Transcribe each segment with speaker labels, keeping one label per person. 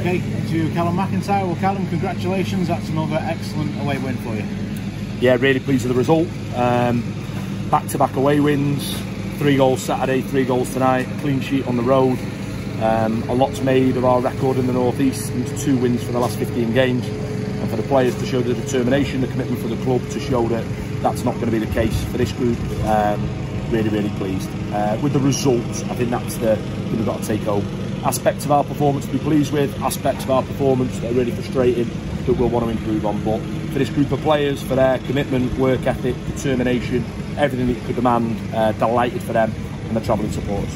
Speaker 1: Okay, to Calum McIntyre. Well, Calum, congratulations. That's another excellent away win for you.
Speaker 2: Yeah, really pleased with the result. Um, back-to-back away wins, three goals Saturday, three goals tonight, clean sheet on the road. Um, a lot's made of our record in the North East into two wins for the last 15 games. And for the players to show the determination, the commitment for the club to show that that's not going to be the case for this group. Um, really, really pleased. Uh, with the result, I think that's the thing we've got to take home. Aspects of our performance to be pleased with, aspects of our performance that are really frustrating that we'll want to improve on. But for this group of players, for their commitment, work ethic, determination, everything that you could demand, uh, delighted for them and the travelling supporters.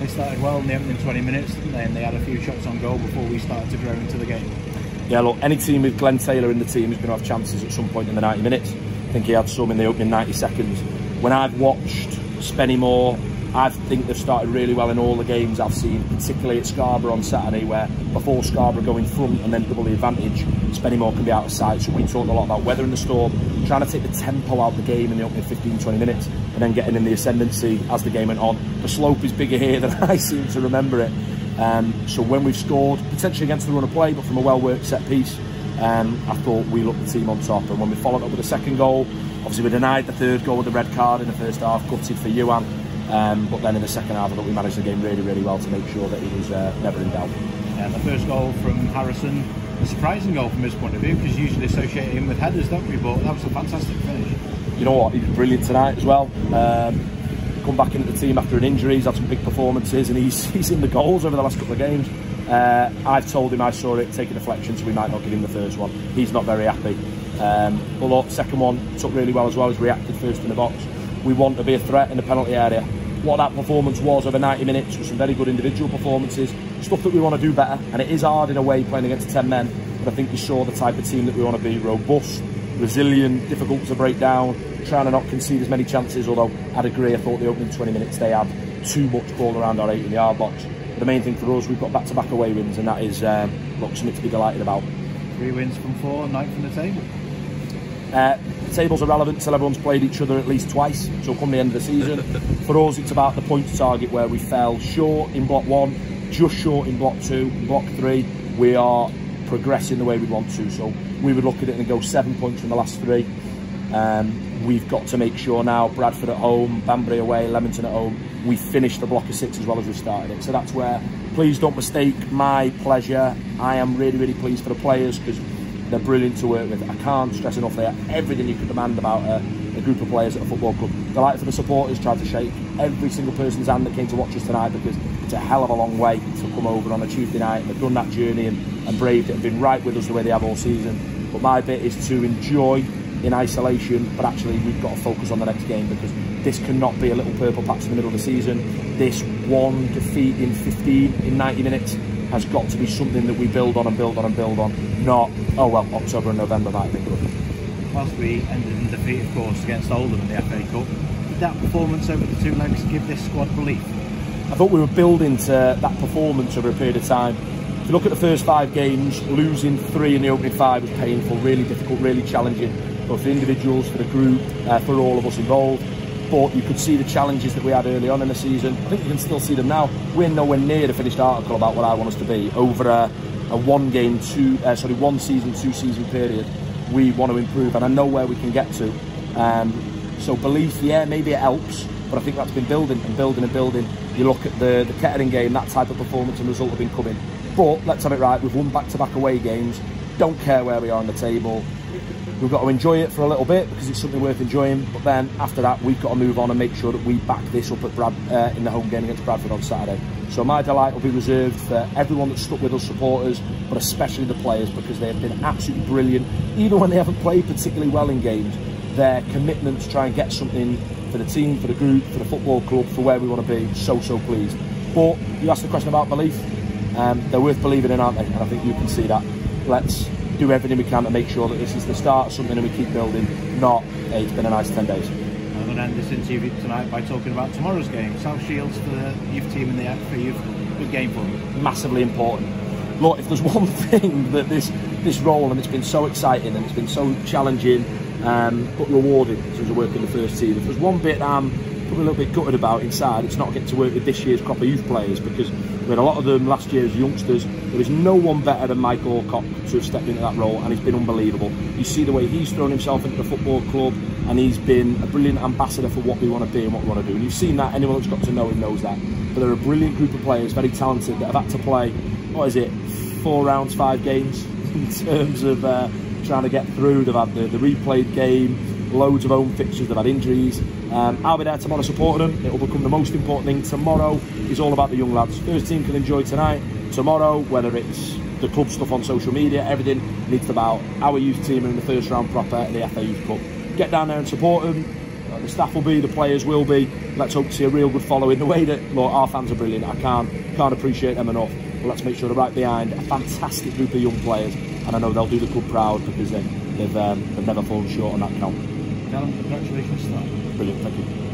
Speaker 1: They started well in the opening 20 minutes, and then they had a few shots on goal before we started to grow into the game.
Speaker 2: Yeah, look, any team with Glen Taylor in the team is going to have chances at some point in the 90 minutes. I think he had some in the opening 90 seconds. When I've watched Spennymoor I think they've started really well in all the games I've seen, particularly at Scarborough on Saturday, where before Scarborough go in front and then double the advantage, Spennymoor can be out of sight. So we talked a lot about weather in the storm, trying to take the tempo out of the game in the opening 15, 20 minutes, and then getting in the ascendancy as the game went on. The slope is bigger here than I seem to remember it. Um, so when we've scored, potentially against the run of play, but from a well-worked set piece, um, I thought we looked the team on top. And when we followed up with a second goal, obviously we denied the third goal with the red card in the first half, gutted for Youan. Um, but then in the second half, I thought we managed the game really, really well to make sure that he was uh, never in doubt.
Speaker 1: Yeah, the first goal from Harrison, a surprising goal from his point of view, because usually associate him with headers, don't we? But that was a fantastic finish.
Speaker 2: You know what? He was brilliant tonight as well. Um, come back into the team after an injury, he's had some big performances, and he's he's in the goals over the last couple of games. Uh, I've told him I saw it take a deflection, so we might not give him the first one. He's not very happy. Um, but look, second one took really well as well. He's reacted first in the box we want to be a threat in the penalty area. What that performance was over 90 minutes was some very good individual performances, stuff that we want to do better. And it is hard in a way playing against 10 men, but I think you saw the type of team that we want to be robust, resilient, difficult to break down, trying to not concede as many chances. Although I'd agree, I thought the opening 20 minutes they had too much ball around our 18 yard box. But the main thing for us, we've got back to back away wins, and that is um, something to be delighted about.
Speaker 1: Three wins from four, ninth from the table.
Speaker 2: Uh, tables are relevant until everyone's played each other at least twice, so come the end of the season. For us, it's about the points target where we fell short in block one, just short in block two, block three. We are progressing the way we want to, so we would look at it and go seven points from the last three. Um, we've got to make sure now, Bradford at home, Banbury away, Leamington at home, we finish the block of six as well as we started it. So that's where, please don't mistake my pleasure. I am really, really pleased for the players because they're brilliant to work with. I can't stress enough they are everything you could demand about a, a group of players at a football club. Delighted for the supporters, tried to shake every single person's hand that came to watch us tonight because it's a hell of a long way to come over on a Tuesday night they've done that journey and, and braved it and been right with us the way they have all season. But my bit is to enjoy in isolation, but actually we've got to focus on the next game because this cannot be a little purple patch in the middle of the season. This one defeat in 15 in 90 minutes has got to be something that we build on and build on and build on, not, oh well, October and November might be good.
Speaker 1: Whilst we ended in defeat, of course, against Oldham in the FA Cup, did that performance over the two legs give this squad belief?
Speaker 2: I thought we were building to that performance over a period of time. If you look at the first five games, losing three in the opening five was painful, really difficult, really challenging, both for individuals, for the group, uh, for all of us involved but you could see the challenges that we had early on in the season. I think you can still see them now. We're nowhere near the finished article about what I want us to be over a, a one game, two, uh, sorry, one season, two season period. We want to improve, and I know where we can get to. Um, so belief, yeah, maybe it helps, but I think that's been building and building and building. You look at the the Kettering game, that type of performance and result have been coming. But let's have it right. We've won back-to-back -back away games. Don't care where we are on the table we've got to enjoy it for a little bit because it's something worth enjoying. But then after that, we've got to move on and make sure that we back this up at Brad uh, in the home game against Bradford on Saturday. So my delight will be reserved for everyone that's stuck with us, supporters, but especially the players because they have been absolutely brilliant. Even when they haven't played particularly well in games, their commitment to try and get something for the team, for the group, for the football club, for where we want to be, so, so pleased. But you asked the question about belief. Um, they're worth believing in, aren't they? And I think you can see that. Let's do everything we can to make sure that this is the start of something and we keep building, not hey, it's been a nice 10 days.
Speaker 1: I'm going to end this interview tonight by talking about tomorrow's game. South Shields for the youth team and the for youth. Good game for them.
Speaker 2: Massively important. Look, if there's one thing that this this role and it's been so exciting and it's been so challenging um, but rewarding since I work in the first team, if there's one bit I'm probably a little bit gutted about inside, it's not getting to work with this year's crop of youth players because We had a lot of them last year as youngsters. There is no one better than Michael Alcock to have stepped into that role, and he's been unbelievable. You see the way he's thrown himself into the football club, and he's been a brilliant ambassador for what we want to be and what we want to do. And you've seen that. Anyone that's got to know him knows that. But they're a brilliant group of players, very talented, that have had to play. What is it? Four rounds, five games in terms of uh, trying to get through. They've had the, the replayed game loads of home fixtures, they've had injuries. Um, I'll be there tomorrow supporting them. It will become the most important thing. Tomorrow is all about the young lads. First team can enjoy tonight. Tomorrow, whether it's the club stuff on social media, everything needs about our youth team in the first round proper at the FA Youth Cup. Get down there and support them. Uh, the staff will be, the players will be. Let's hope to see a real good following. The way that look, our fans are brilliant. I can't can't appreciate them enough. But let's make sure they're right behind a fantastic group of young players, and I know they'll do the club proud because they, they've um, they've never fallen short on that count.
Speaker 1: Calum, congratulations that.
Speaker 2: Brilliant, thank you.